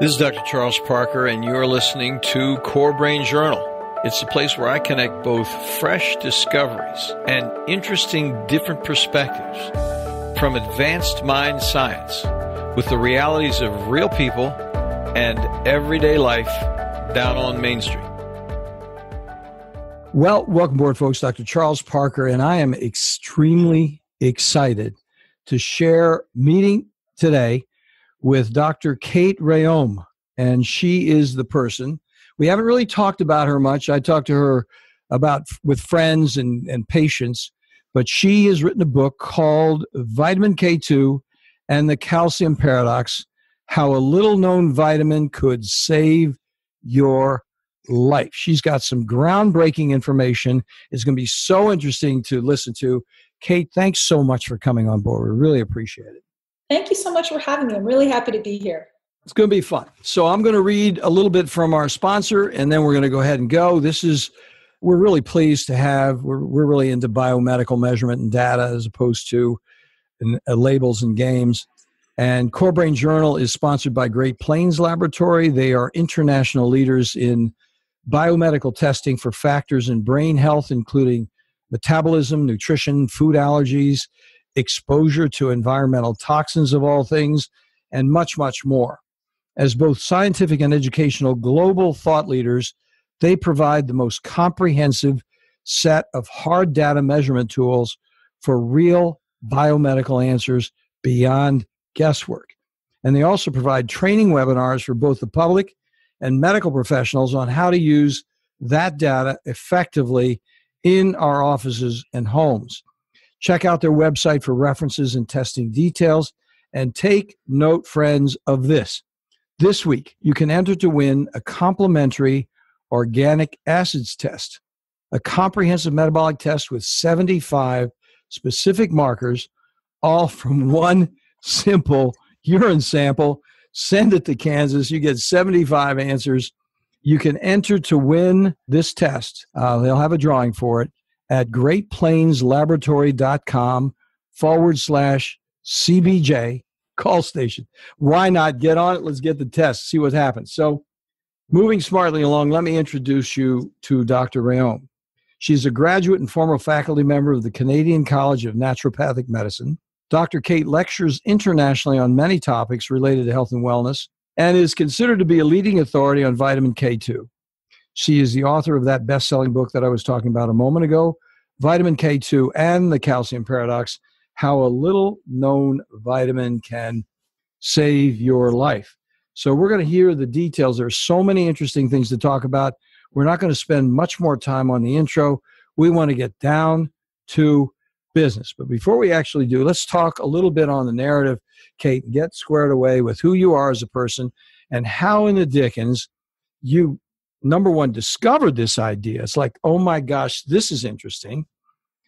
This is Dr. Charles Parker, and you're listening to Core Brain Journal. It's the place where I connect both fresh discoveries and interesting different perspectives from advanced mind science with the realities of real people and everyday life down on Main Street. Well, welcome aboard, folks. Dr. Charles Parker, and I am extremely excited to share meeting today with Dr. Kate Rhéaume, and she is the person. We haven't really talked about her much. I talked to her about with friends and, and patients, but she has written a book called Vitamin K2 and the Calcium Paradox How a Little Known Vitamin Could Save Your Life. She's got some groundbreaking information. It's going to be so interesting to listen to. Kate, thanks so much for coming on board. We really appreciate it. Thank you so much for having me. I'm really happy to be here. It's going to be fun. So, I'm going to read a little bit from our sponsor, and then we're going to go ahead and go. This is, we're really pleased to have, we're, we're really into biomedical measurement and data as opposed to uh, labels and games. And Core Brain Journal is sponsored by Great Plains Laboratory. They are international leaders in biomedical testing for factors in brain health, including metabolism, nutrition, food allergies, exposure to environmental toxins of all things, and much, much more. As both scientific and educational global thought leaders, they provide the most comprehensive set of hard data measurement tools for real biomedical answers beyond guesswork. And they also provide training webinars for both the public and medical professionals on how to use that data effectively in our offices and homes. Check out their website for references and testing details. And take note, friends, of this. This week, you can enter to win a complimentary organic acids test, a comprehensive metabolic test with 75 specific markers, all from one simple urine sample. Send it to Kansas. You get 75 answers. You can enter to win this test. Uh, they'll have a drawing for it at greatplainslaboratory.com forward slash CBJ call station. Why not get on it? Let's get the test, see what happens. So, moving smartly along, let me introduce you to Dr. Rhéaume. She's a graduate and former faculty member of the Canadian College of Naturopathic Medicine. Dr. Kate lectures internationally on many topics related to health and wellness and is considered to be a leading authority on vitamin K2. She is the author of that best selling book that I was talking about a moment ago, Vitamin K2 and the Calcium Paradox How a Little Known Vitamin Can Save Your Life. So, we're going to hear the details. There are so many interesting things to talk about. We're not going to spend much more time on the intro. We want to get down to business. But before we actually do, let's talk a little bit on the narrative, Kate, get squared away with who you are as a person and how in the Dickens you number one discovered this idea. It's like oh my gosh this is interesting.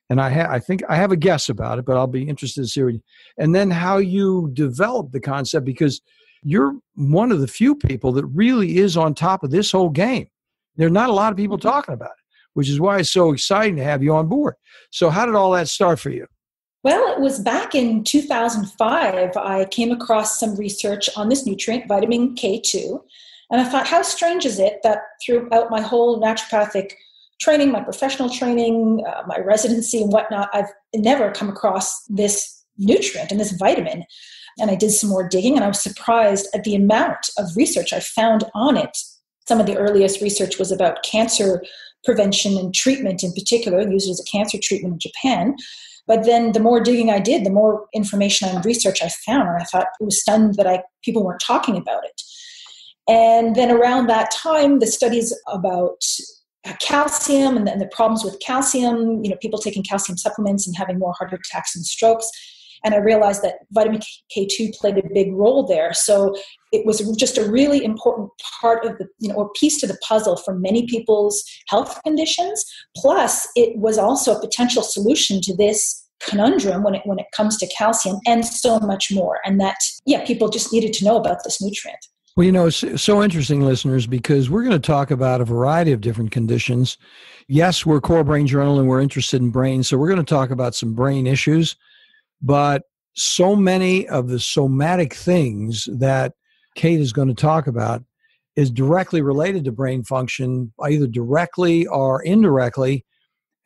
And i ha- i think i have a guess about it but i'll be interested to see what you, and then how you develop the concept because you're one of the few people that really is on top of this whole game. There are not a lot of people talking about it which is why it's so exciting to have you on board. So how did all that start for you? Well, it was back in 2005. I came across some research on this nutrient, vitamin K2, and I thought, how strange is it that throughout my whole naturopathic training, my professional training, uh, my residency, and whatnot, I've never come across this nutrient and this vitamin. And I did some more digging, and I was surprised at the amount of research I found on it. Some of the earliest research was about cancer prevention and treatment, in particular, used as a cancer treatment in Japan. But then the more digging I did, the more information and research I found, and I thought it was stunned that I people weren't talking about it. And then around that time, the studies about calcium and, the problems with calcium, you know, people taking calcium supplements and having more heart attacks and strokes. And I realized that vitamin K2 played a big role there. So it was just a really important part of the, you know, or piece to the puzzle for many people's health conditions. Plus, it was also a potential solution to this conundrum when it when it comes to calcium and so much more. And that, yeah, people just needed to know about this nutrient. Well, you know, it's so interesting, listeners, because we're going to talk about a variety of different conditions. Yes, we're Core Brain Journal and we're interested in brain, so we're going to talk about some brain issues. But so many of the somatic things that Kate is going to talk about is directly related to brain function, either directly or indirectly.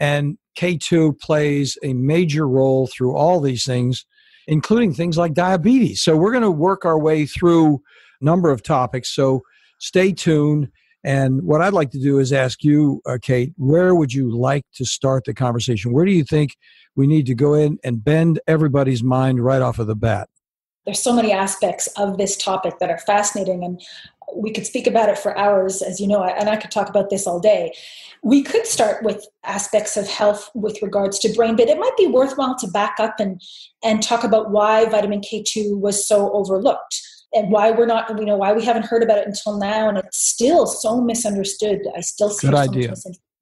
And K2 plays a major role through all these things, including things like diabetes. So we're going to work our way through number of topics. So stay tuned. And what I'd like to do is ask you, uh, Kate, where would you like to start the conversation? Where do you think we need to go in and bend everybody's mind right off of the bat? There's so many aspects of this topic that are fascinating, and we could speak about it for hours, as you know, and I could talk about this all day. We could start with aspects of health with regards to brain, but it might be worthwhile to back up and, and talk about why vitamin K2 was so overlooked and why we're not, you know, why we haven't heard about it until now, and it's still so misunderstood. I still see good idea.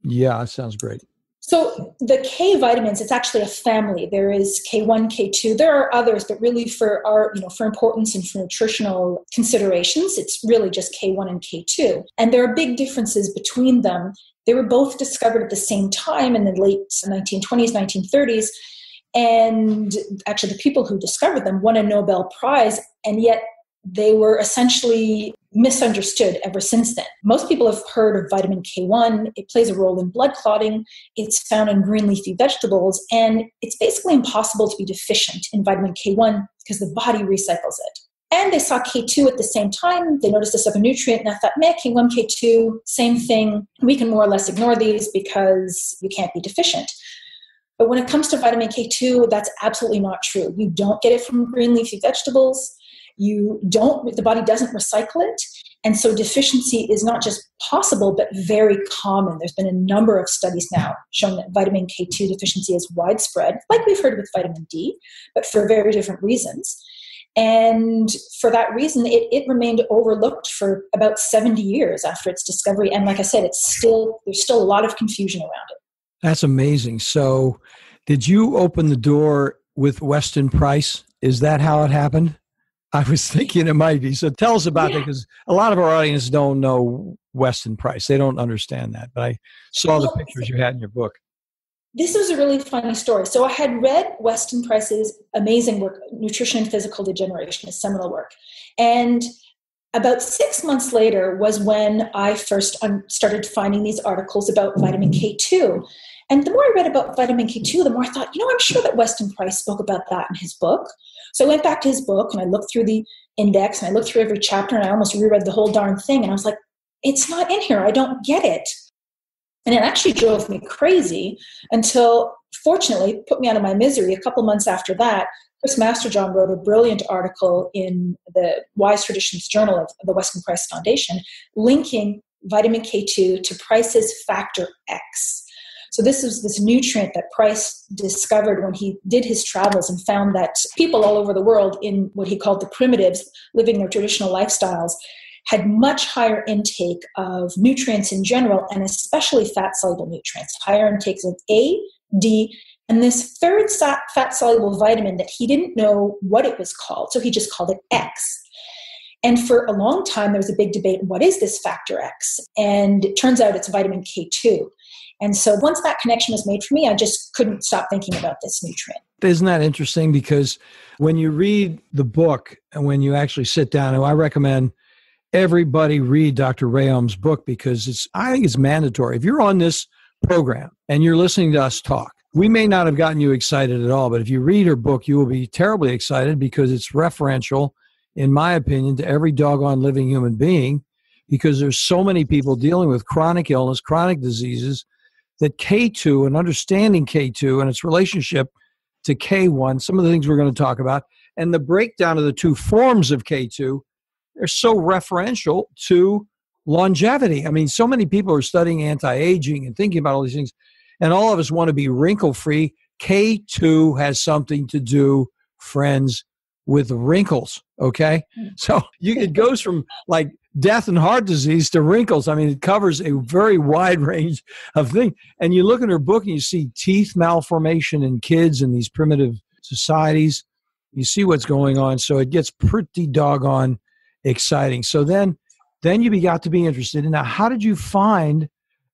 Yeah, that sounds great. So the K vitamins, it's actually a family. There is K1, K2. There are others, but really for our, you know, for importance and for nutritional considerations, it's really just K1 and K2. And there are big differences between them. They were both discovered at the same time in the late 1920s, 1930s. And actually, the people who discovered them won a Nobel Prize, and yet they were essentially misunderstood ever since then. Most people have heard of vitamin K1. It plays a role in blood clotting. It's found in green leafy vegetables, and it's basically impossible to be deficient in vitamin K1 because the body recycles it. And they saw K2 at the same time. They noticed this other nutrient, and I thought, man, K1, K2, same thing. We can more or less ignore these because you can't be deficient. But when it comes to vitamin K2, that's absolutely not true. You don't get it from green leafy vegetables you don't the body doesn't recycle it. And so deficiency is not just possible but very common. There's been a number of studies now showing that vitamin k2 deficiency is widespread like we've heard with vitamin d but for very different reasons. And for that reason it, it remained overlooked for about 70 years after its discovery. And like i said it's still there's still a lot of confusion around it. That's amazing. So did you open the door with weston price? Is that how it happened I was thinking it might be. So tell us about yeah. it because a lot of our audience don't know Weston Price. They don't understand that. But I saw the pictures you had in your book. This was a really funny story. So I had read Weston Price's amazing work, Nutrition and Physical Degeneration, his seminal work. And about six months later was when I first um, started finding these articles about vitamin K2. And the more I read about vitamin K2, the more I thought, you know, I'm sure that Weston Price spoke about that in his book. So I went back to his book and I looked through the index and I looked through every chapter and I almost reread the whole darn thing. And I was like, it's not in here. I don't get it. And it actually drove me crazy until, fortunately, put me out of my misery. A couple months after that, Chris Masterjohn wrote a brilliant article in the Wise Traditions Journal of the Weston Price Foundation linking vitamin K2 to Price's factor X. So this is this nutrient that Price discovered when he did his travels and found that people all over the world in what he called the primitives, living their traditional lifestyles, had much higher intake of nutrients in general and especially fat soluble nutrients, higher intakes of A, D, and this third fat soluble vitamin that he didn't know what it was called, so he just called it X. And for a long time, there was a big debate what is this factor X? And it turns out it's vitamin K2. And so once that connection was made for me, I just couldn't stop thinking about this nutrient. Isn't that interesting? Because when you read the book and when you actually sit down, and I recommend everybody read Dr. Rhéaume's book because it's I think it's mandatory. If you're on this program and you're listening to us talk, we may not have gotten you excited at all, but if you read her book, you will be terribly excited because it's referential, in my opinion, to every doggone living human being because there's so many people dealing with chronic illness, chronic diseases that K2 and understanding K2 and its relationship to K1, some of the things we're going to talk about, and the breakdown of the two forms of K2, they're so referential to longevity. I mean, so many people are studying anti aging and thinking about all these things, and all of us want to be wrinkle free. K2 has something to do, friends, with wrinkles. Okay. Hmm. So you, it goes from like death and heart disease to wrinkles. I mean, it covers a very wide range of things. And you look in her book and you see teeth malformation in kids in these primitive societies. You see what's going on. So it gets pretty doggone exciting. So then, then you got to be interested in now, how did you find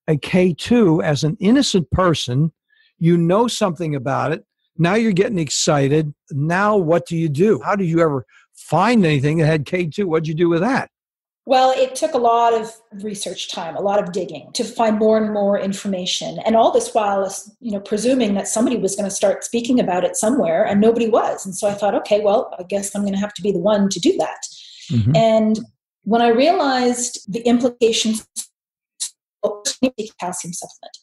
a K2 as an innocent person? You know something about it. Now you're getting excited. Now, what do you do? How did you ever find anything that had K2. What'd you do with that? Well, it took a lot of research time, a lot of digging to find more and more information. And all this while, you know, presuming that somebody was going to start speaking about it somewhere, and nobody was. And so I thought, okay, well, I guess I'm going to have to be the one to do that. Mm-hmm. And when I realized the implications of calcium supplement,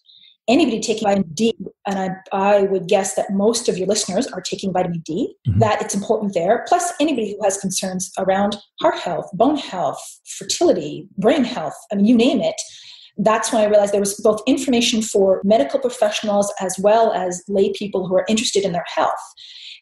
anybody taking vitamin D, and I, I would guess that most of your listeners are taking vitamin D, mm-hmm. that it's important there. Plus, anybody who has concerns around heart health, bone health, fertility, brain health, I mean, you name it. That's when I realized there was both information for medical professionals as well as lay people who are interested in their health.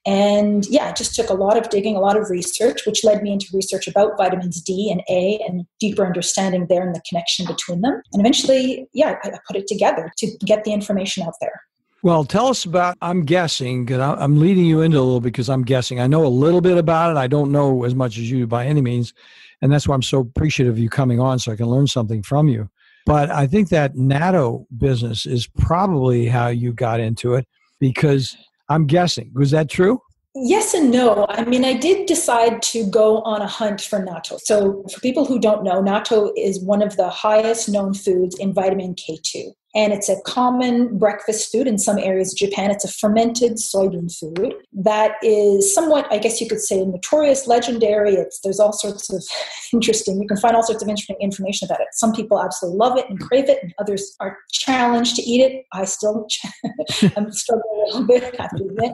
And yeah, it just took a lot of digging, a lot of research, which led me into research about vitamins D and A and deeper understanding there and the connection between them. And eventually, yeah, I put it together to get the information out there. Well, tell us about. I'm guessing because I'm leading you into a little because I'm guessing. I know a little bit about it. I don't know as much as you by any means, and that's why I'm so appreciative of you coming on so I can learn something from you. But I think that natto business is probably how you got into it because I'm guessing. Was that true? Yes and no. I mean, I did decide to go on a hunt for natto. So, for people who don't know, natto is one of the highest known foods in vitamin K2 and it's a common breakfast food in some areas of Japan. It's a fermented soybean food that is somewhat, I guess you could say, notorious, legendary. It's there's all sorts of interesting. You can find all sorts of interesting information about it. Some people absolutely love it and crave it, and others are challenged to eat it. I still I'm struggling a little bit, have to admit.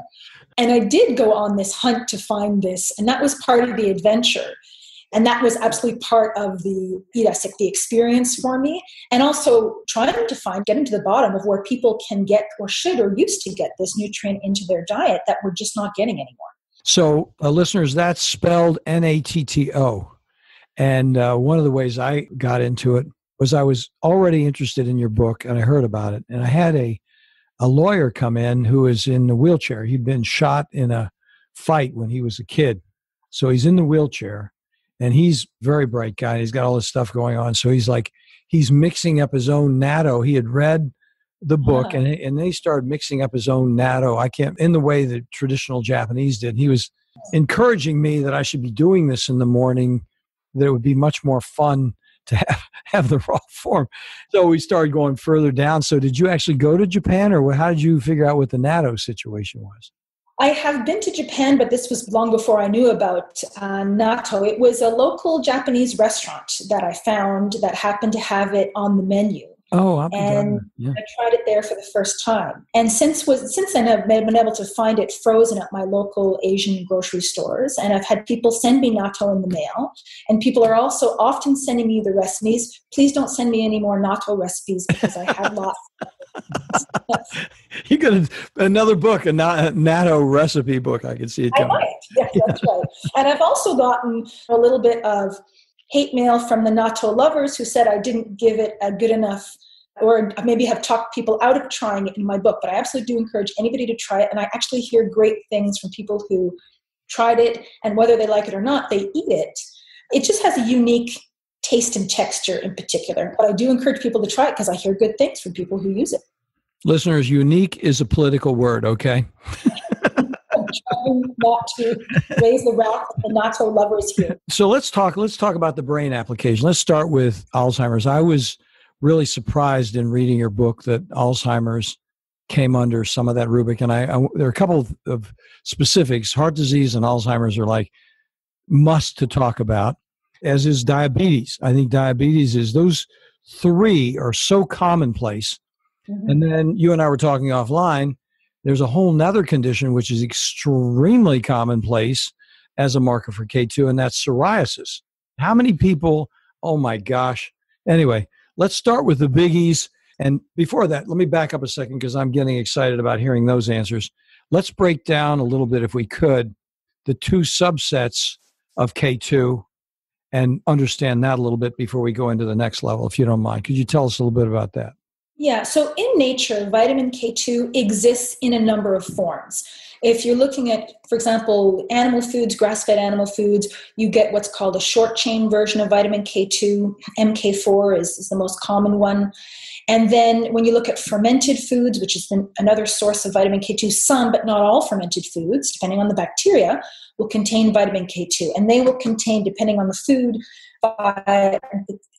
And I did go on this hunt to find this, and that was part of the adventure and that was absolutely part of the EDASIC, the experience for me. And also trying to find, getting to the bottom of where people can get or should or used to get this nutrient into their diet that we're just not getting anymore. So, uh, listeners, that's spelled N A T T O. And uh, one of the ways I got into it was I was already interested in your book and I heard about it. And I had a, a lawyer come in who was in a wheelchair. He'd been shot in a fight when he was a kid. So he's in the wheelchair and he's very bright guy. He's got all this stuff going on. So he's like, he's mixing up his own natto. He had read the book huh. and, and they started mixing up his own natto. I can't, in the way that traditional Japanese did. He was encouraging me that I should be doing this in the morning, that it would be much more fun to have, have the raw form. So we started going further down. So did you actually go to Japan or how did you figure out what the natto situation was? I have been to Japan, but this was long before I knew about uh, natto. It was a local Japanese restaurant that I found that happened to have it on the menu. Oh, I've and yeah. I tried it there for the first time. And since was since then, I've been able to find it frozen at my local Asian grocery stores, and I've had people send me natto in the mail. And people are also often sending me the recipes. Please don't send me any more natto recipes because I have lots. You got another book, a natto recipe book. I can see it coming. I might. Yes, that's right. And I've also gotten a little bit of hate mail from the natto lovers who said I didn't give it a good enough or maybe have talked people out of trying it in my book, but I absolutely do encourage anybody to try it. And I actually hear great things from people who tried it, and whether they like it or not, they eat it. It just has a unique taste and texture in particular. But I do encourage people to try it because I hear good things from people who use it. Listeners, unique is a political word, okay? trying not to raise the wrath of the natto lovers here. So let's talk. Let's talk about the brain application. Let's start with Alzheimer's. I was really surprised in reading your book that Alzheimer's came under some of that rubric, and I, I there are a couple of, of specifics. Heart disease and Alzheimer's are like must to talk about, as is diabetes. I think diabetes is those three are so commonplace. Mm-hmm. And then you and I were talking offline there's a whole nother condition which is extremely commonplace as a marker for K2, and that's psoriasis. How many people, oh my gosh. Anyway, let's start with the biggies. And before that, let me back up a second because I'm getting excited about hearing those answers. Let's break down a little bit, if we could, the two subsets of K2 and understand that a little bit before we go into the next level, if you don't mind. Could you tell us a little bit about that? Yeah, so in nature, vitamin K2 exists in a number of forms. If you're looking at, for example, animal foods, grass fed animal foods, you get what's called a short chain version of vitamin K2. MK4 is, is the most common one. And then when you look at fermented foods, which is another source of vitamin K2, some but not all fermented foods, depending on the bacteria, will contain vitamin K2. And they will contain, depending on the food,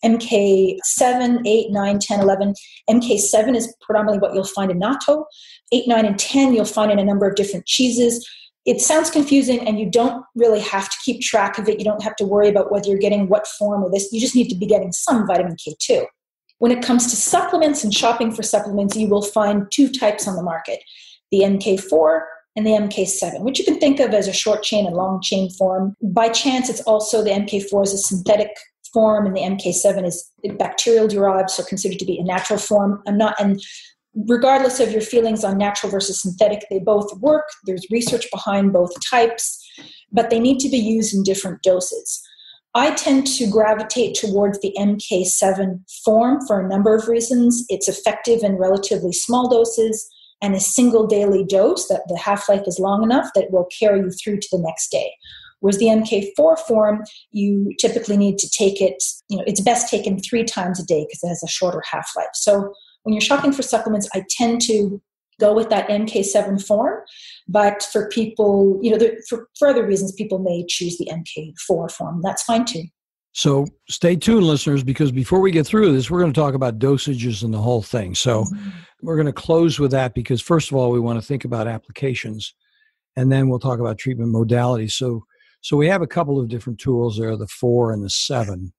MK7, 8, 9, 10, 11. MK7 is predominantly what you'll find in natto. 8, 9, and 10 you'll find in a number of different cheeses. It sounds confusing and you don't really have to keep track of it. You don't have to worry about whether you're getting what form of this. You just need to be getting some vitamin K2. When it comes to supplements and shopping for supplements, you will find two types on the market the MK4 and the MK7, which you can think of as a short chain and long chain form. By chance, it's also the MK4 is a synthetic form and the MK7 is bacterial derived, so considered to be a natural form. I'm not, and regardless of your feelings on natural versus synthetic, they both work. There's research behind both types, but they need to be used in different doses. I tend to gravitate towards the MK7 form for a number of reasons. It's effective in relatively small doses and a single daily dose that the half life is long enough that will carry you through to the next day. Whereas the MK4 form, you typically need to take it, you know, it's best taken three times a day because it has a shorter half life. So when you're shopping for supplements, I tend to go with that MK7 form. But for people, you know, for, for other reasons, people may choose the MK4 form. That's fine too. So stay tuned, listeners, because before we get through this, we're going to talk about dosages and the whole thing. So mm-hmm. we're going to close with that because, first of all, we want to think about applications, and then we'll talk about treatment modalities. So, so we have a couple of different tools there: the four and the seven,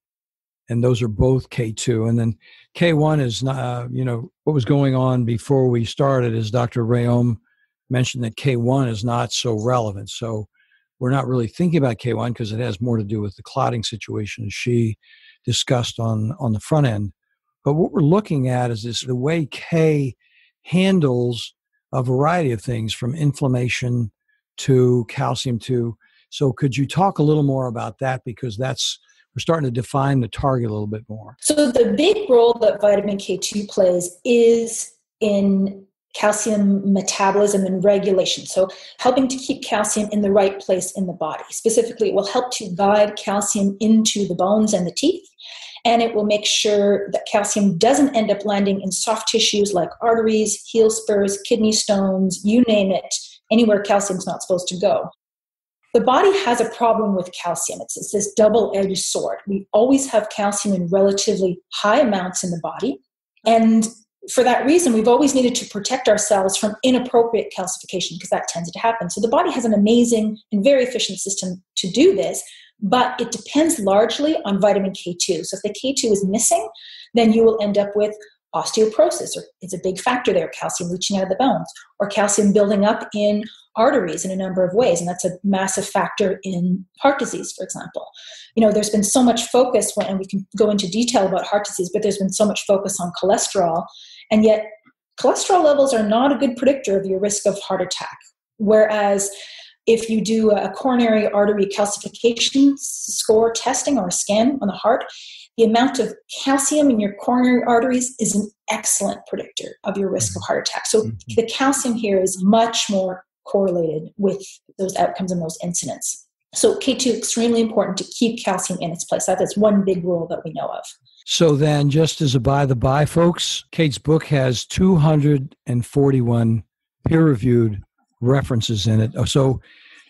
and those are both K2. And then K1 is, not, uh, you know, what was going on before we started is Dr. Rhéaume mentioned that K1 is not so relevant. So we're not really thinking about K1 because it has more to do with the clotting situation as she discussed on, on the front end. But what we're looking at is this the way K handles a variety of things from inflammation to calcium to so could you talk a little more about that because that's we're starting to define the target a little bit more. So the big role that vitamin K2 plays is in calcium metabolism and regulation. So, helping to keep calcium in the right place in the body. Specifically, it will help to guide calcium into the bones and the teeth. And it will make sure that calcium doesn't end up landing in soft tissues like arteries, heel spurs, kidney stones, you name it, anywhere calcium's not supposed to go. The body has a problem with calcium. It's, it's this double edged sword. We always have calcium in relatively high amounts in the body. And for that reason, we've always needed to protect ourselves from inappropriate calcification because that tends to happen. So the body has an amazing and very efficient system to do this, but it depends largely on vitamin K2. So if the K2 is missing, then you will end up with osteoporosis, or it's a big factor there, calcium leaching out of the bones, or calcium building up in arteries in a number of ways and that's a massive factor in heart disease for example you know there's been so much focus when, and we can go into detail about heart disease but there's been so much focus on cholesterol and yet, cholesterol levels are not a good predictor of your risk of heart attack. Whereas, if you do a coronary artery calcification score testing or a scan on the heart, the amount of calcium in your coronary arteries is an excellent predictor of your risk of heart attack. So, mm-hmm. the calcium here is much more correlated with those outcomes and those incidents. So, K2 extremely important to keep calcium in its place. That is one big rule that we know of. So then, just as a by the by, folks, Kate's book has 241 peer reviewed references in it. Oh, so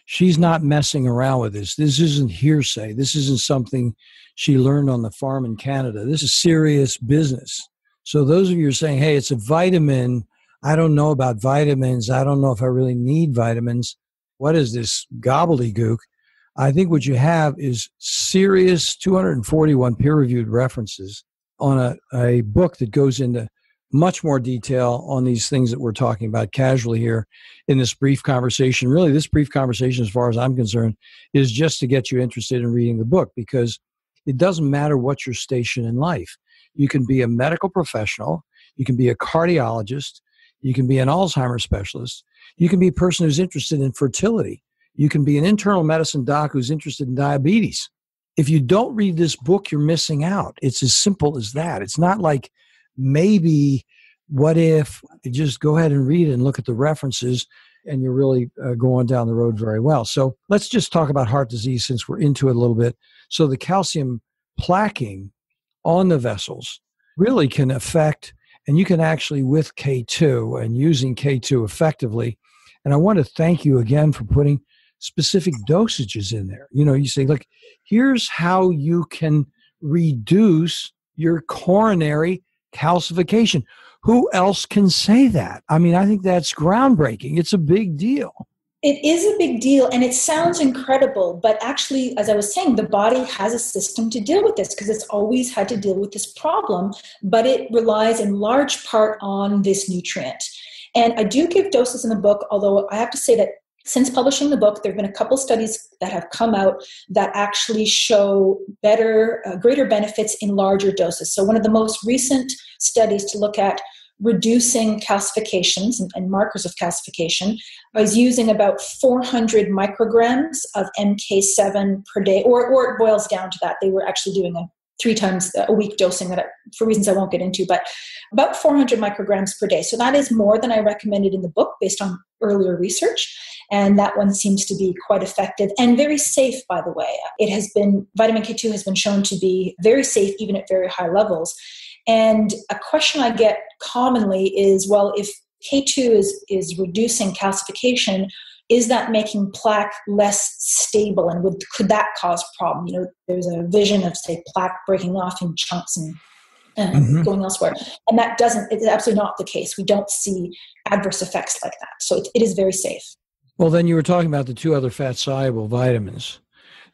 she's not messing around with this. This isn't hearsay. This isn't something she learned on the farm in Canada. This is serious business. So, those of you are saying, hey, it's a vitamin, I don't know about vitamins, I don't know if I really need vitamins. What is this gobbledygook? I think what you have is serious 241 peer reviewed references on a, a book that goes into much more detail on these things that we're talking about casually here in this brief conversation. Really, this brief conversation, as far as I'm concerned, is just to get you interested in reading the book because it doesn't matter what your station in life. You can be a medical professional, you can be a cardiologist, you can be an Alzheimer's specialist, you can be a person who's interested in fertility you can be an internal medicine doc who's interested in diabetes. If you don't read this book, you're missing out. It's as simple as that. It's not like maybe, what if, just go ahead and read it and look at the references, and you're really uh, going down the road very well. So let's just talk about heart disease since we're into it a little bit. So the calcium plaquing on the vessels really can affect And you can actually, with K2 and using K2 effectively, and I want to thank you again for putting specific dosages in there. You know, you say, look, here's how you can reduce your coronary calcification. Who else can say that? I mean, I think that's groundbreaking. It's a big deal. It is a big deal and it sounds incredible, but actually, as I was saying, the body has a system to deal with this because it's always had to deal with this problem, but it relies in large part on this nutrient. And I do give doses in the book, although I have to say that since publishing the book, there have been a couple studies that have come out that actually show better, uh, greater benefits in larger doses. So, one of the most recent studies to look at reducing calcifications and, and markers of calcification was using about 400 micrograms of MK7 per day, or, or it boils down to that. They were actually doing a three times a week dosing that I, for reasons I won't get into, but about 400 micrograms per day. So that is more than I recommended in the book based on earlier research. And that one seems to be quite effective and very safe, by the way. It has been, vitamin K2 has been shown to be very safe even at very high levels. And a question I get commonly is well, if K2 is, is reducing calcification, is that making plaque less stable? And would could that cause problem? You know there's a vision of say plaque breaking off in chunks and uh, mm-hmm. going elsewhere. And that doesn't it's absolutely not the case. We don't see adverse effects like that. So it, it is very safe. Well then you were talking about the two other fat soluble vitamins.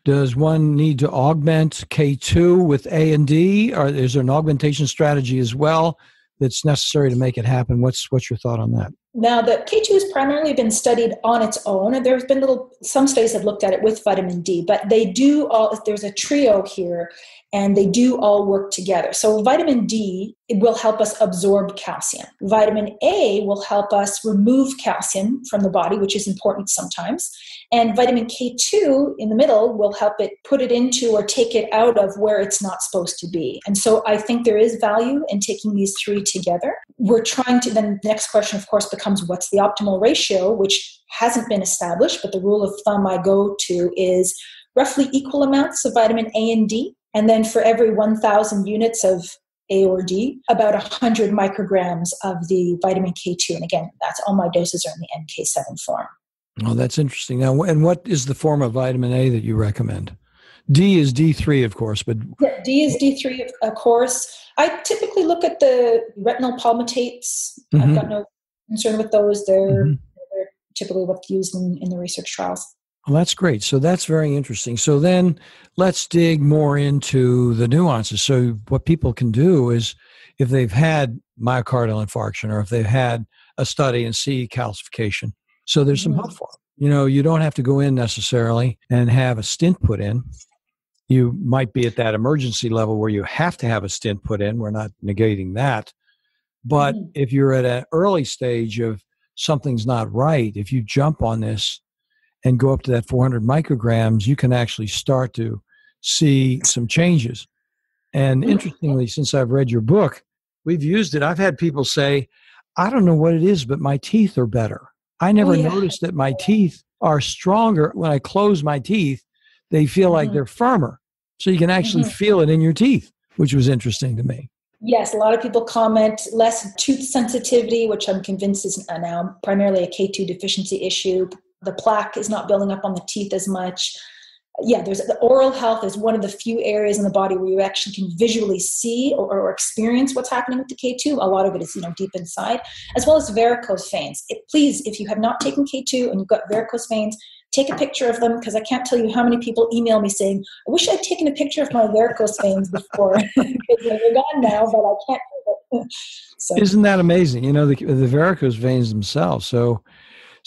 Does one need to augment k2 with a and d? Or is there an augmentation strategy as well that's necessary to make it happen what's what's your thought on that now, the K2 has primarily been studied on its own, and there's been little some studies have looked at it with vitamin D, but they do all there's a trio here and they do all work together. So vitamin D will help us absorb calcium. Vitamin A will help us remove calcium from the body, which is important sometimes. And vitamin K2 in the middle will help it put it into or take it out of where it's not supposed to be. And so I think there is value in taking these three together. We're trying to then the next question of course becomes what's the optimal ratio, which hasn't been established, but the rule of thumb I go to is roughly equal amounts of vitamin A and D and then for every 1,000 units of A or D, about 100 micrograms of the vitamin K2. And again, that's all my doses are in the MK7 form. Oh, that's interesting. Now, and what is the form of vitamin A that you recommend? D is D3, of course, but yeah, D is D3, of course. I typically look at the retinol palmitates. Mm-hmm. I've got no concern with those. They're, mm-hmm. they're typically what's used in, in the research trials. Well, that's great. So that's very interesting. So then let's dig more into the nuances. So what people can do is if they've had myocardial infarction or if they've had a study and see calcification. So there's some hope for them. You know, you don't have to go in necessarily and have a stent put in. You might be at that emergency level where you have to have a stent put in. We're not negating that. But mm-hmm. if you're at an early stage of something's not right, if you jump on this and go up to that 400 micrograms, you can actually start to see some changes. And hmm. interestingly, since I've read your book, we've used it. I've had people say, I don't know what it is, but my teeth are better. I never oh, yeah. noticed that my teeth are stronger. When I close my teeth, they feel mm-hmm. like they're firmer. So you can actually mm-hmm. feel it in your teeth, which was interesting to me. Yes, a lot of people comment less tooth sensitivity, which I'm convinced is now primarily a K2 deficiency issue the plaque is not building up on the teeth as much yeah there's the oral health is one of the few areas in the body where you actually can visually see or, or, experience what's happening with the k2 a lot of it is you know deep inside as well as varicose veins. It, please if you have not taken k2 and you've got varicose veins take a picture of them because i can't tell you how many people email me saying i wish i'd taken a picture of my varicose veins before. Because they're gone now but i can't so. isn't that amazing? You know the, the varicose veins themselves. So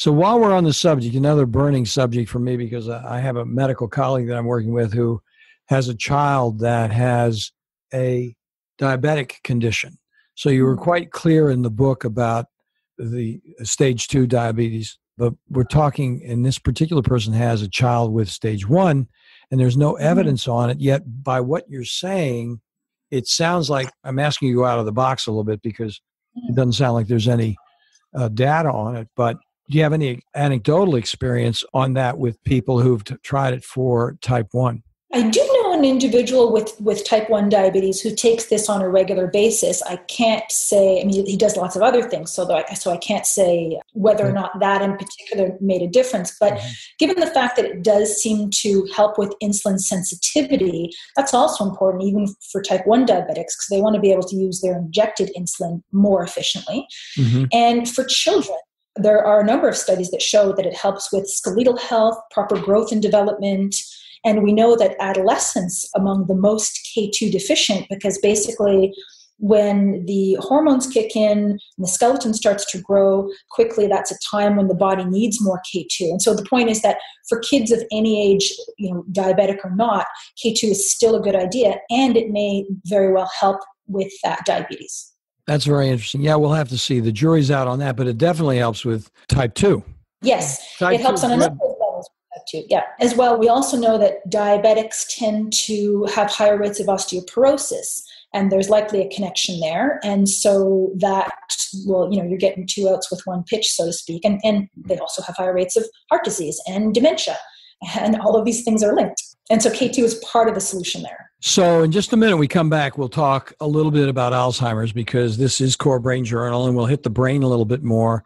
so while we're on the subject, another burning subject for me because I have a medical colleague that I'm working with who has a child that has a diabetic condition. So you were mm. quite clear in the book about the stage two diabetes, but we're talking, and this particular person has a child with stage one, and there's no mm-hmm. evidence on it yet. By what you're saying, it sounds like I'm asking you out of the box a little bit because it mm. doesn't sound like there's any uh, data on it, but do you have any anecdotal experience on that with people who've t- tried it for type 1? I do know an individual with, with type 1 diabetes who takes this on a regular basis, I can't say, I mean, he does lots of other things, so, I, so I can't say whether or not that in particular made a difference. But mm-hmm. given the fact that it does seem to help with insulin sensitivity, that's also important, even for type 1 diabetics, because they want to be able to use their injected insulin more efficiently. Mm-hmm. And for children, there are a number of studies that show that it helps with skeletal health, proper growth and development. And we know that adolescents among the most K2 deficient because basically when the hormones kick in and the skeleton starts to grow quickly, that's a time when the body needs more K2. And so the point is that for kids of any age, you know, diabetic or not, K2 is still a good idea and it may very well help with that diabetes. That's very interesting. Yeah, we'll have to see. The jury's out on that, but it definitely helps with type 2. Yes, type it helps on a number of levels type 2. Yeah. As well, we also know that diabetics tend to have higher rates of osteoporosis and there's likely a connection there and so that well you know you're getting two outs with one pitch so to speak and, and they also have higher rates of heart disease and dementia and all of these things are linked and so k2 is part of the solution there so, in just a minute, we come back. We'll talk a little bit about Alzheimer's because this is Core Brain Journal and we'll hit the brain a little bit more.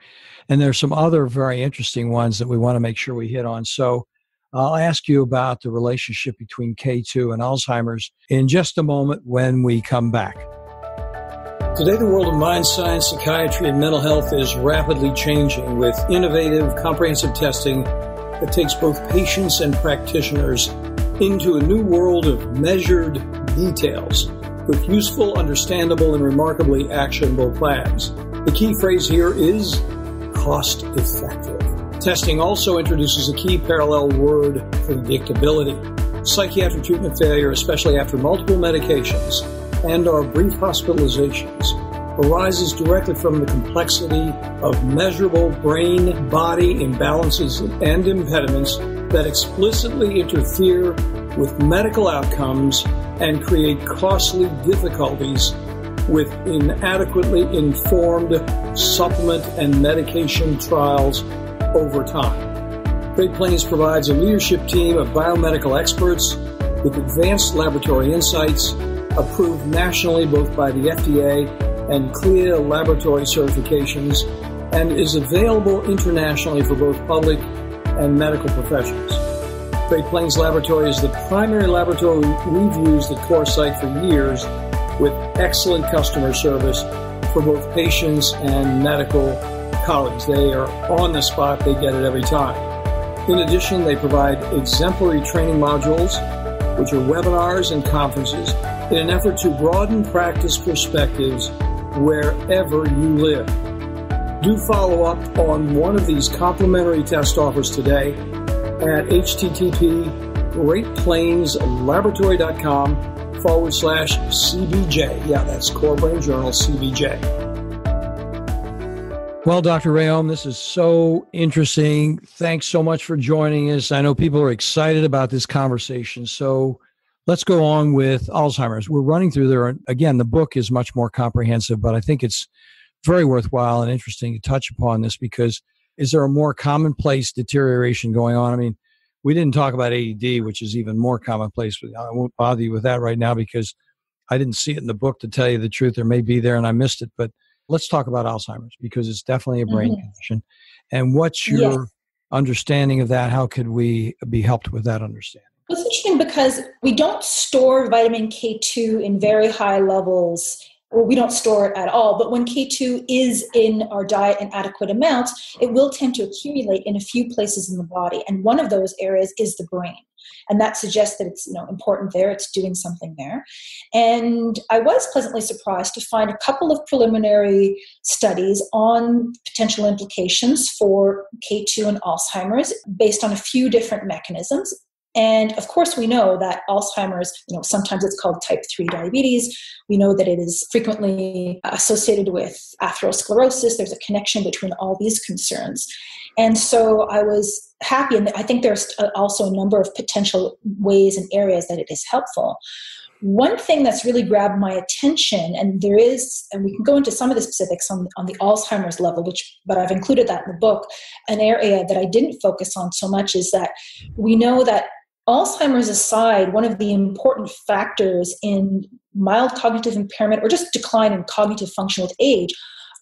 And there's some other very interesting ones that we want to make sure we hit on. So, uh, I'll ask you about the relationship between K2 and Alzheimer's in just a moment when we come back. Today, the world of mind science, psychiatry, and mental health is rapidly changing with innovative, comprehensive testing that takes both patients and practitioners into a new world of measured details with useful, understandable, and remarkably actionable plans. The key phrase here is cost effective. Testing also introduces a key parallel word predictability. Psychiatric treatment failure, especially after multiple medications and or brief hospitalizations, arises directly from the complexity of measurable brain body imbalances and impediments that explicitly interfere with medical outcomes and create costly difficulties with inadequately informed supplement and medication trials over time. Great Plains provides a leadership team of biomedical experts with advanced laboratory insights approved nationally both by the FDA and CLIA laboratory certifications and is available internationally for both public and medical professionals. Great Plains Laboratory is the primary laboratory we've used at CorePsych for years with excellent customer service for both patients and medical colleagues. They are on the spot, they get it every time. In addition, they provide exemplary training modules, which are webinars and conferences, in an effort to broaden practice perspectives wherever you live. Do follow up on one of these complimentary test offers today at http greatplainslaboratory.com forward slash CBJ. Yeah, that's Core Brain Journal CBJ. Well, Dr. Rhéaume, this is so interesting. Thanks so much for joining us. I know people are excited about this conversation. So let's go on with Alzheimer's. We're running through there. Again, the book is much more comprehensive, but I think it's very worthwhile and interesting to touch upon this because is there a more commonplace deterioration going on? I mean, we didn't talk about ADD, which is even more commonplace. I won't bother you with that right now because I didn't see it in the book to tell you the truth. There may be there and I missed it, but let's talk about Alzheimer's because it's definitely a brain mm-hmm. condition. And what's your yes. understanding of that? How could we be helped with that understanding? It's interesting because we don't store vitamin K2 in very high levels well, we don't store it at all. But when K2 is in our diet in adequate amounts, it will tend to accumulate in a few places in the body. And one of those areas is the brain. And that suggests that it's you know important there, it's doing something there. And I was pleasantly surprised to find a couple of preliminary studies on potential implications for K2 and Alzheimer's based on a few different mechanisms. And of course, we know that Alzheimer's, you know, sometimes it's called type 3 diabetes. We know that it is frequently associated with atherosclerosis. There's a connection between all these concerns. And so I was happy, and I think there's also a number of potential ways and areas that it is helpful. One thing that's really grabbed my attention, and there is, and we can go into some of the specifics on, on the Alzheimer's level, which, but I've included that in the book. An area that I didn't focus on so much is that we know that Alzheimer's aside, one of the important factors in mild cognitive impairment or just decline in cognitive function with age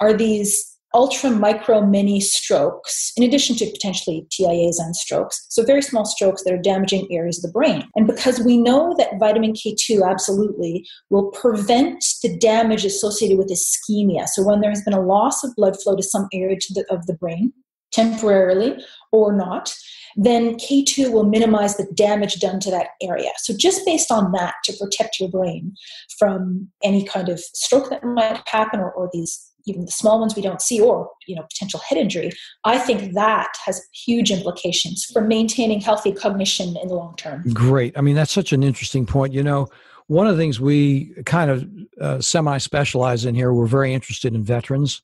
are these ultra micro mini strokes, in addition to potentially TIAs and strokes. So, very small strokes that are damaging areas of the brain. And because we know that vitamin K2 absolutely will prevent the damage associated with ischemia. So, when there has been a loss of blood flow to some area of the brain, temporarily or not, then K2 will minimize the damage done to that area. So, just based on that, to protect your brain from any kind of stroke that might happen or, or these even the small ones we don't see or you know potential head injury i think that has huge implications for maintaining healthy cognition in the long term. Great. I mean that's such an interesting point. You know one of the things we kind of uh, semi specialize in here we're very interested in veterans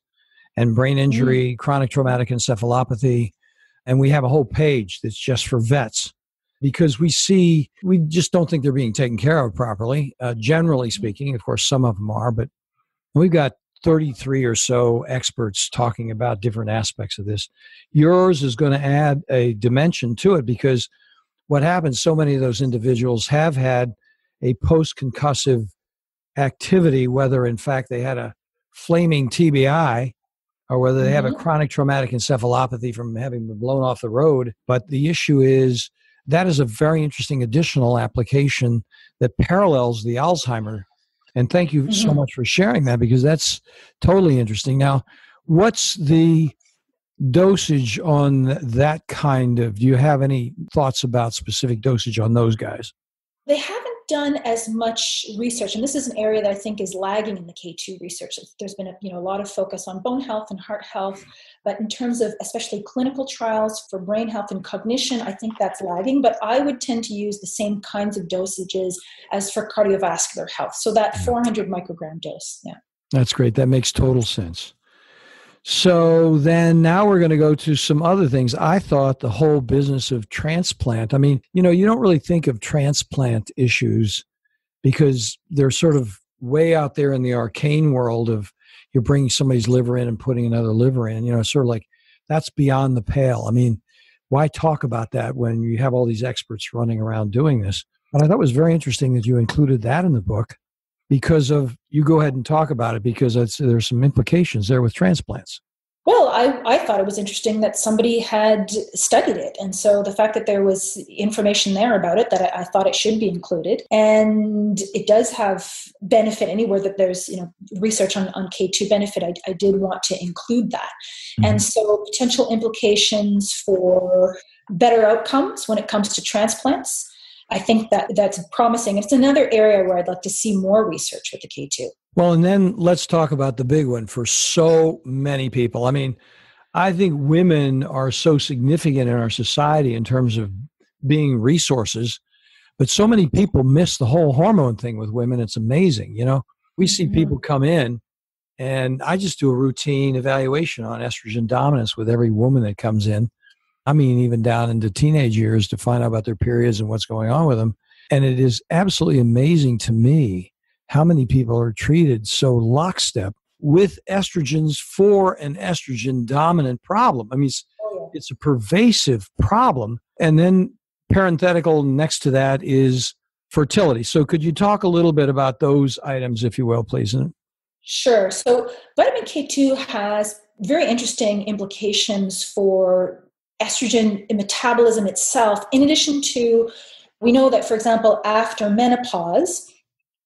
and brain mm-hmm. injury mm. chronic traumatic encephalopathy and we have a whole page that's just for vets because we see we just don't think they're being taken care of properly uh, generally mm-hmm. speaking of course some of them are but we've got 33 or so experts talking about different aspects of this yours is going to add a dimension to it because what happens so many of those individuals have had a post concussive activity whether in fact they had a flaming tbi or whether they mm-hmm. have a mm-hmm. chronic traumatic encephalopathy from having been blown off the road. But the issue is that is a very interesting additional application that parallels the Alzheimer. And thank you mm-hmm. so much for sharing that because that's totally interesting. Now, what's the dosage on that kind of do you have any thoughts about specific dosage on those guys they haven't done as much research, and this is an area that I think is lagging in the K2 research. There's been a, you know, a lot of focus on bone health and heart health, but in terms of especially clinical trials for brain health and cognition, I think that's lagging. But I would tend to use the same kinds of dosages as for cardiovascular health. So that hmm. 400 microgram dose. Yeah. That's great. That makes total sense. So then now we're going to go to some other things. I thought the whole business of transplant, I mean, you know, you don't really think of transplant issues because they're sort of way out there in the arcane world of you're bringing somebody's liver in and putting another liver in, you know, sort of like that's beyond the pale. I mean, why talk about that when you have all these experts running around doing this? But I thought it was very interesting that you included that in the book because of you go ahead and talk about it because there's some implications there with transplants. Well I, I thought it was interesting that somebody had studied it. And so the fact that there was information there about it that I, I thought it should be included. And it does have benefit anywhere that there's you know research on, on k2 benefit. I, I did want to include that. Mm-hmm. and so potential implications for better outcomes when it comes to transplants I think that that's promising. It's another area where I'd like to see more research with the K2. Well, and then let's talk about the big one for so many people. I mean, I think women are so significant in our society in terms of being resources, but so many people miss the whole hormone thing with women. It's amazing. You know, we see mm-hmm. people come in, and I just do a routine evaluation on estrogen dominance with every woman that comes in. I mean, even down into teenage years to find out about their periods and what's going on with them. And it is absolutely amazing to me how many people are treated so lockstep with estrogens for an estrogen dominant problem. I mean, it's, oh, it's a pervasive problem. And then parenthetical next to that is fertility. So could you talk a little bit about those items, if you will, please? Sure. So vitamin K2 has very interesting implications for estrogen metabolism itself, in addition to, we know that, for example, after menopause,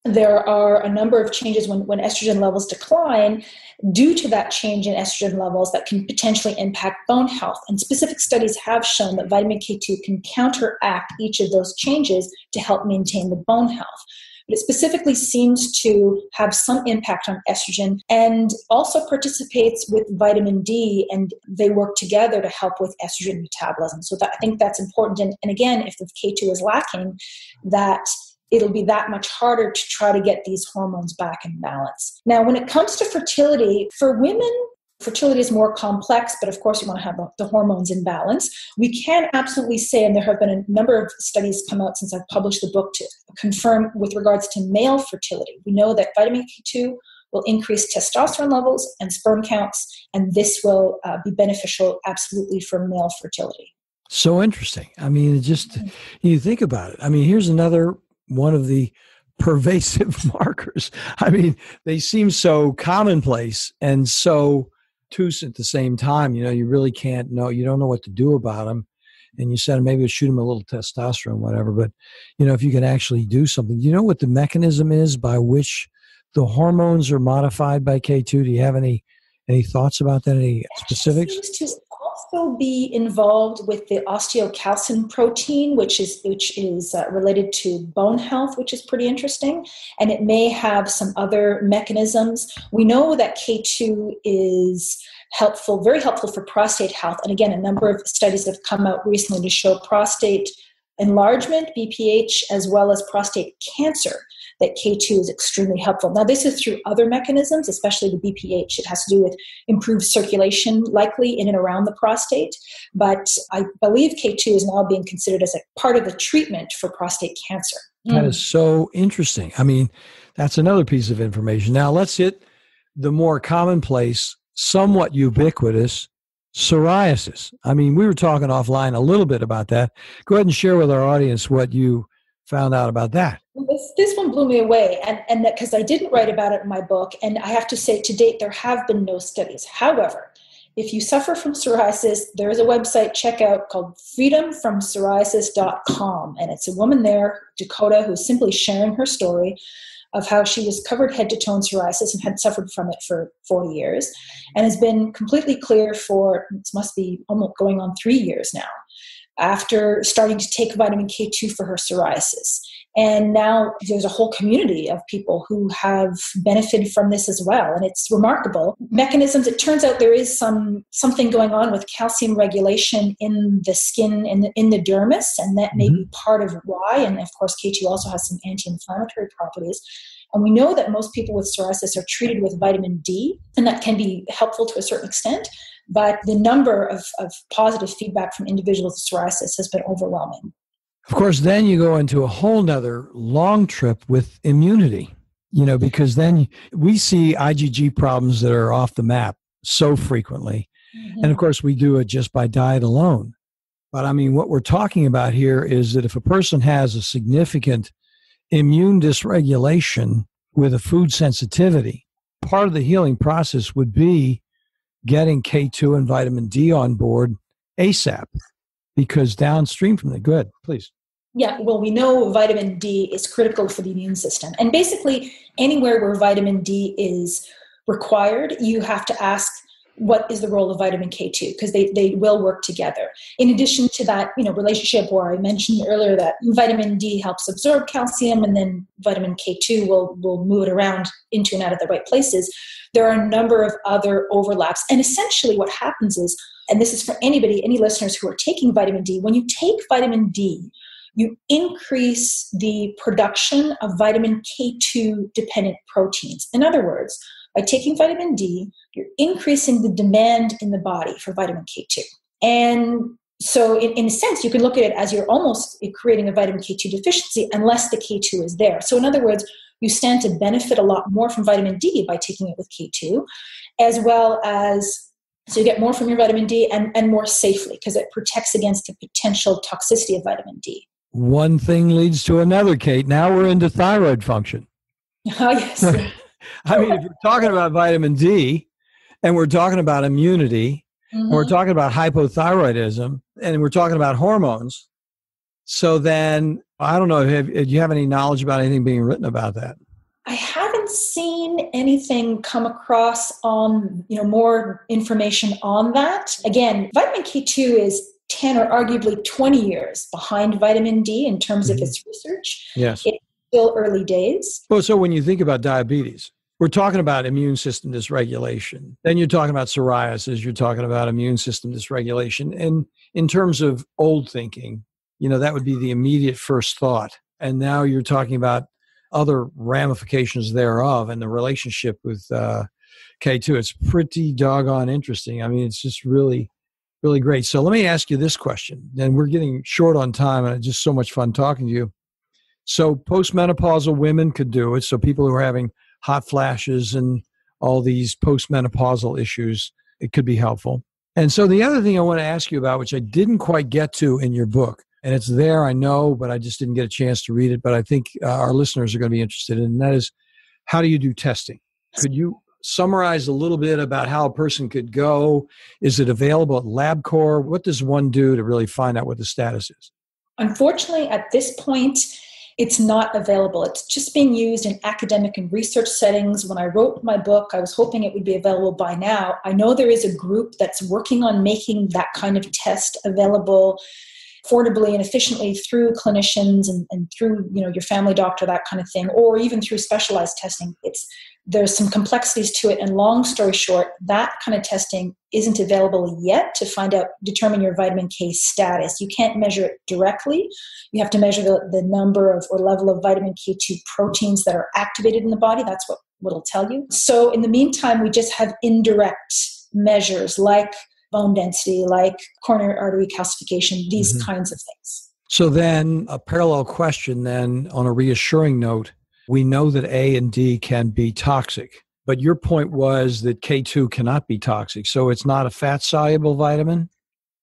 there are a number of changes when, when estrogen levels decline due to that change in estrogen levels that can potentially impact bone health. And specific studies have shown that vitamin K2 can counteract each of those changes to help maintain the bone health but it specifically seems to have some impact on estrogen and also participates with vitamin D, and they work together to help with estrogen metabolism. So that, I think that's important. And, and again, if the K2 is lacking, that it'll be that much harder to try to get these hormones back in balance. Now, when it comes to fertility, for women, fertility is more complex, but of course, you want to have the hormones in balance. We can absolutely say, and there have been a number of studies come out since I've published the book to confirm with regards to male fertility. We know that vitamin K2 will increase testosterone levels and sperm counts, and this will uh, be beneficial absolutely for male fertility. So interesting. I mean, it just Mm-hmm. you think about it. I mean, here's another one of the pervasive markers. I mean, they seem so commonplace and so obtuse at the same time. You know, you really can't know. You don't know what to do about them. And you said maybe shoot them a little testosterone, whatever. But you know, if you can actually do something, you know what the mechanism is by which the hormones are modified by K two. Do you have any any thoughts about that? Any specifics? Seems to also be involved with the osteocalcin protein, which is which is uh, related to bone health, which is pretty interesting, and it may have some other mechanisms. We know that K two is helpful, very helpful for prostate health, and again, a number of studies have come out recently to show prostate enlargement, BPH, as well as prostate cancer that K2 is extremely helpful. Now, this is through other mechanisms, especially the BPH. It has to do with improved circulation, likely in and around the prostate. But I believe K2 is now being considered as a part of the treatment for prostate cancer. That is so interesting. I mean, that's another piece of information. Now, let's hit the more commonplace, somewhat ubiquitous psoriasis. I mean, we were talking offline a little bit about that. Go ahead and share with our audience what you found out about that. This, this one blew me away, and and because I didn't write about it in my book, and I have to say, to date, there have been no studies. However, if you suffer from psoriasis, there is a website check out called freedomfrompsoriasis.com, and it's a woman there, Dakota, who's simply sharing her story of how she was covered head to toe in psoriasis and had suffered from it for 40 years and has been completely clear for it must be almost going on three years now after starting to take vitamin K2 for her psoriasis. And now there's a whole community of people who have benefited from this as well. And it's remarkable. Mechanisms, it turns out there is some something going on with calcium regulation in the skin in the, in the dermis, and that may be mm-hmm. part of why. And of course, K2 also has some anti-inflammatory properties. And we know that most people with psoriasis are treated with vitamin D, and that can be helpful to a certain extent. But the number of, of positive feedback from individuals with psoriasis has been overwhelming. Of course, then you go into a whole nother long trip with immunity, you know, because then we see IgG problems that are off the map so frequently. Mm-hmm. And of course, we do it just by diet alone. But I mean, what we're talking about here is that if a person has a significant immune dysregulation with a food sensitivity, part of the healing process would be getting K2 and vitamin D on board ASAP because downstream from the good, please. Yeah, well, we know vitamin D is critical for the immune system. And basically, anywhere where vitamin D is required, you have to ask what is the role of vitamin K2 because they, they will work together. In addition to that, you know, relationship where I mentioned earlier that vitamin D helps absorb calcium and then vitamin K2 will, will move it around into and out of the right places. There are a number of other overlaps. And essentially what happens is, and this is for anybody, any listeners who are taking vitamin D, when you take vitamin D, you increase the production of vitamin K2 dependent proteins. In other words, by taking vitamin D, you're increasing the demand in the body for vitamin K2. And so, in, in a sense, you can look at it as you're almost creating a vitamin K2 deficiency unless the K2 is there. So, in other words, you stand to benefit a lot more from vitamin D by taking it with K2, as well as so you get more from your vitamin D and, and more safely because it protects against the potential toxicity of vitamin D. One thing leads to another, Kate. Now we're into thyroid function. Oh, yes. I mean, if you're talking about vitamin D and we're talking about immunity, mm-hmm. we're talking about hypothyroidism, and we're talking about hormones. So then, I don't know, have, do you have any knowledge about anything being written about that? I haven't seen anything come across on, you know, more information on that. Again, vitamin K2 is 10 or arguably 20 years behind vitamin D in terms mm-hmm. of its research. Yes. It's still early days. Well, so when you think about diabetes, we're talking about immune system dysregulation. Then you're talking about psoriasis, you're talking about immune system dysregulation. And in terms of old thinking, you know, that would be the immediate first thought. And now you're talking about other ramifications thereof and the relationship with uh, K2. It's pretty doggone interesting. I mean, it's just really, really great. So let me ask you this question. And we're getting short on time, and it's just so much fun talking to you. So postmenopausal women could do it. So people who are having hot flashes and all these postmenopausal issues, it could be helpful. And so the other thing I want to ask you about, which I didn't quite get to in your book, and it's there, I know, but I just didn't get a chance to read it. But I think uh, our listeners are going to be interested in, and that is how do you do testing? Could you summarize a little bit about how a person could go? Is it available at LabCorp? What does one do to really find out what the status is? Unfortunately, at this point, it's not available. It's just being used in academic and research settings. When I wrote my book, I was hoping it would be available by now. I know there is a group that's working on making that kind of test available affordably and efficiently through clinicians and, and through you know your family doctor that kind of thing or even through specialized testing. It's there's some complexities to it. And long story short that kind of testing isn't available yet to find out determine your vitamin k status. You can't measure it directly. You have to measure the, the number of or level of vitamin k2 proteins that are activated in the body. That's what it'll tell you. So in the meantime we just have indirect measures like bone density like coronary artery calcification these mm-hmm. kinds of things so then a parallel question then on a reassuring note we know that A and D can be toxic, but your point was that K2 cannot be toxic. So it's not a fat soluble vitamin?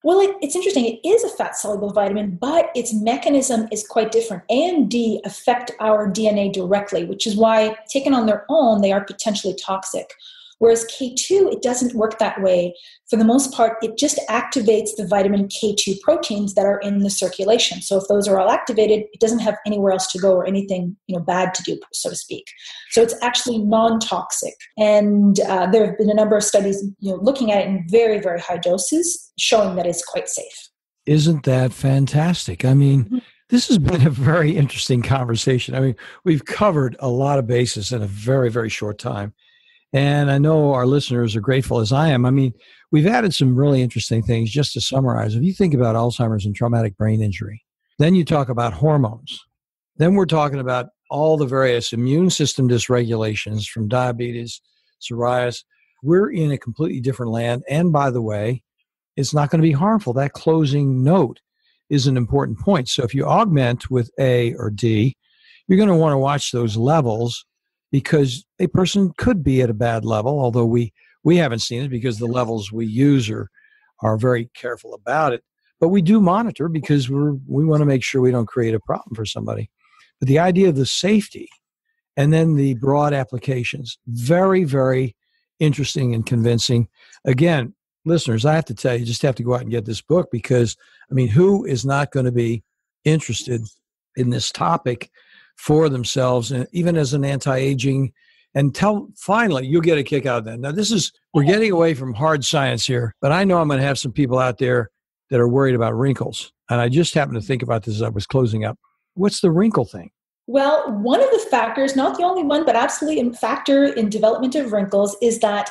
Well, it, it's interesting. It is a fat soluble vitamin, but its mechanism is quite different. A and D affect our DNA directly, which is why, taken on their own, they are potentially toxic. Whereas K2, it doesn't work that way. For the most part, it just activates the vitamin K2 proteins that are in the circulation. So if those are all activated, it doesn't have anywhere else to go or anything you know bad to do, so to speak. So it's actually non-toxic. And uh, there have been a number of studies you know looking at it in very very high doses, showing that it's quite safe. Isn't that fantastic? I mean. Mm-hmm. This has been a very interesting conversation. I mean, we've covered a lot of bases in a very, very short time. And I know our listeners are grateful as I am. I mean, we've added some really interesting things just to summarize. If you think about Alzheimer's and traumatic brain injury, then you talk about hormones. Then we're talking about all the various immune system dysregulations from diabetes, psoriasis. We're in a completely different land. And by the way, it's not going to be harmful. That closing note is an important point. So if you augment with A or D, you're going to want to watch those levels because a person could be at a bad level, although we, we haven't seen it because the levels we use are, are very careful about it. But we do monitor because we're, we want to make sure we don't create a problem for somebody. But the idea of the safety and then the broad applications, very, very interesting and convincing. Again, listeners, I have to tell you, you just have to go out and get this book because, I mean, who is not going to be interested in this topic for themselves, and even as an anti-aging. And tell finally, you'll get a kick out of that. Now, this is we're getting away from hard science here, but I know I'm going to have some people out there that are worried about wrinkles. And I just happened to think about this as I was closing up. What's the wrinkle thing? Well, one of the factors, not the only one, but absolutely a factor in development of wrinkles is that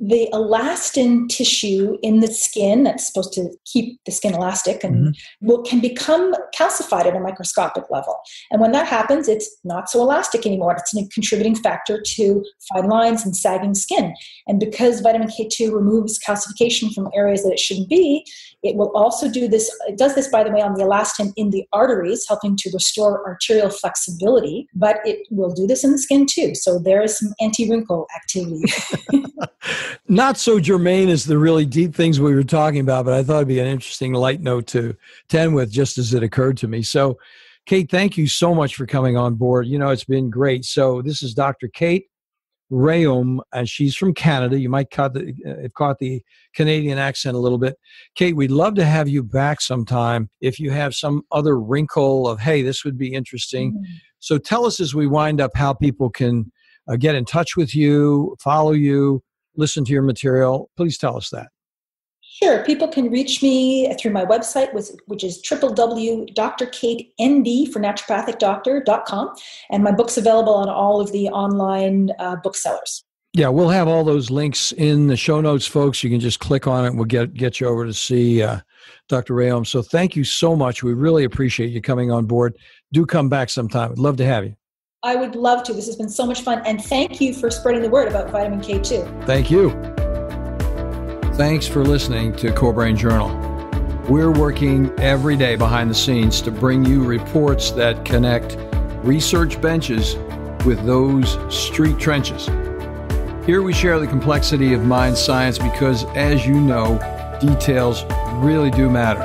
the elastin tissue in the skin that's supposed to keep the skin elastic and mm-hmm. will can become calcified at a microscopic level. And when that happens it's not so elastic anymore. It's a contributing factor to fine lines and sagging skin. And because vitamin k2 removes calcification from areas that it shouldn't be it will also do this it does this by the way on the elastin in the arteries helping to restore arterial flexibility. But it will do this in the skin too. So there is some anti-wrinkle activity not so germane as the really deep things we were talking about, but I thought it'd be an interesting light note to, to end with just as it occurred to me. So, Kate, thank you so much for coming on board. You know, it's been great. So, this is Dr. Kate Rhéaume, and she's from Canada. You might caught the, uh, have caught the Canadian accent a little bit. Kate, we'd love to have you back sometime if you have some other wrinkle of, hey, this would be interesting. Mm-hmm. So, tell us as we wind up how people can uh, get in touch with you, follow you, listen to your material. Please tell us that. Sure. People can reach me through my website, which is www.drkatend for naturopathicdoctor.com. And my book's available on all of the online uh, booksellers. Yeah, we'll have all those links in the show notes, folks. You can just click on it and we'll get, get you over to see uh, Dr. Rhéaume. So thank you so much. We really appreciate you coming on board. Do come back sometime. We'd love to have you. I would love to. This has been so much fun. And thank you for spreading the word about vitamin K2. Thank you. Thanks for listening to Core Brain Journal. We're working every day behind the scenes to bring you reports that connect research benches with those street trenches. Here we share the complexity of mind science because, as you know, details really do matter.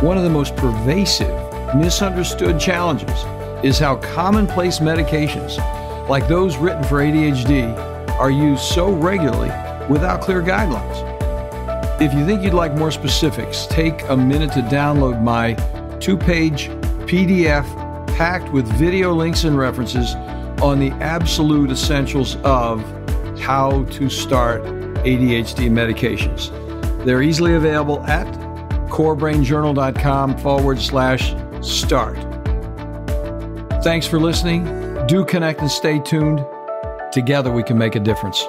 One of the most pervasive, misunderstood challenges is how commonplace medications, like those written for ADHD, are used so regularly without clear guidelines. If you think you'd like more specifics, take a minute to download my two page PDF packed with video links and references on the absolute essentials of how to start ADHD medications. They're easily available at corebrainjournal.com forward slash start. Thanks for listening. Do connect and stay tuned. Together we can make a difference.